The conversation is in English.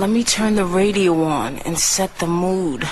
Let me turn the radio on and set the mood.